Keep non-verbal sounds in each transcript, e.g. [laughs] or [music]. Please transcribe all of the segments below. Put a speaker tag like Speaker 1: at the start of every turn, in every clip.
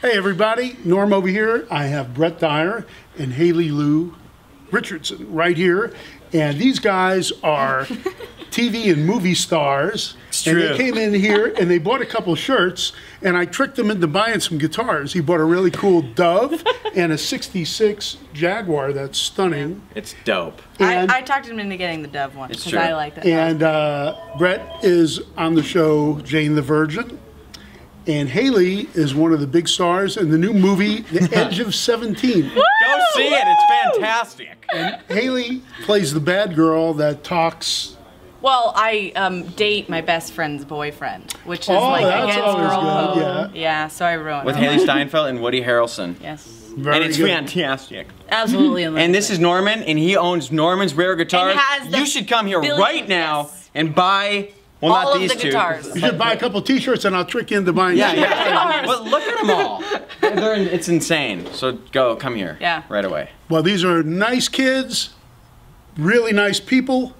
Speaker 1: Hey everybody, Norm over here. I have Brett Dier and Haley Lu Richardson right here. And these guys are [laughs] TV and movie stars. and
Speaker 2: true.
Speaker 1: they came in here and they bought a couple shirts and I tricked them into buying some guitars. He bought a really cool Dove and a 66 Jaguar that's stunning.
Speaker 2: It's dope.
Speaker 1: And-
Speaker 3: I, I talked him into getting the Dove one because. I like that.
Speaker 1: And uh, Brett is on the show Jane the Virgin. And Haley is one of the big stars in the new movie The [laughs] Edge of 17.
Speaker 2: Go see it. It's fantastic.
Speaker 1: And Haley plays the bad girl that talks.
Speaker 3: well, I um, date my best friend's boyfriend, which is
Speaker 1: Oh,
Speaker 3: like
Speaker 1: that's
Speaker 3: against
Speaker 1: always
Speaker 3: girl
Speaker 1: good,
Speaker 3: code.
Speaker 1: yeah.
Speaker 3: so I ruined
Speaker 2: With. Hailee Steinfeld and Woody Harrelson.
Speaker 3: Yes,
Speaker 1: Very
Speaker 2: and it's
Speaker 1: good.
Speaker 2: fantastic.
Speaker 3: absolutely. [laughs]
Speaker 2: And this is Norman, and he owns Norman's Rare Guitars. You should come here
Speaker 3: billion-
Speaker 2: right now
Speaker 3: yes.
Speaker 2: and buy. Well,
Speaker 3: All
Speaker 2: not
Speaker 3: of
Speaker 2: these
Speaker 3: the
Speaker 2: two.
Speaker 3: guitars.
Speaker 1: You should buy a couple T-shirts and I'll trick you into buying.
Speaker 2: Yeah, yeah. but look at them all. [laughs] They're in- it's insane. So go, come here.
Speaker 3: Yeah.
Speaker 2: Right away.
Speaker 1: Well, these are nice kids, really nice people,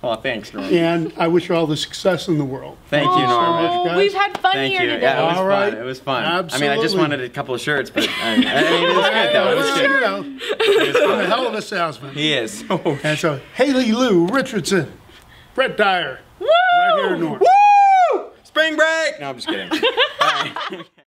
Speaker 2: Oh, thanks, Norman.
Speaker 1: and I wish you all the success in the world.
Speaker 2: Thank you, Norman.
Speaker 1: much,
Speaker 3: Oh,
Speaker 1: guys.
Speaker 3: we've had fun
Speaker 2: Thank
Speaker 3: here
Speaker 2: you.
Speaker 3: today.
Speaker 2: Yeah, it was
Speaker 1: All right.
Speaker 2: fun. It was fun. Absolutely. I mean, I just wanted a couple of shirts, but I, I mean, it was good though. It was good.
Speaker 1: You know,
Speaker 2: It was
Speaker 1: I'm a
Speaker 2: fun.
Speaker 1: hell of a salesman.
Speaker 2: He is. [laughs]
Speaker 1: Oh, and so, Haley Lu Richardson, Brett Dier, right here in North.
Speaker 2: Woo! Spring break. No, I'm just kidding. [laughs] All right. [laughs]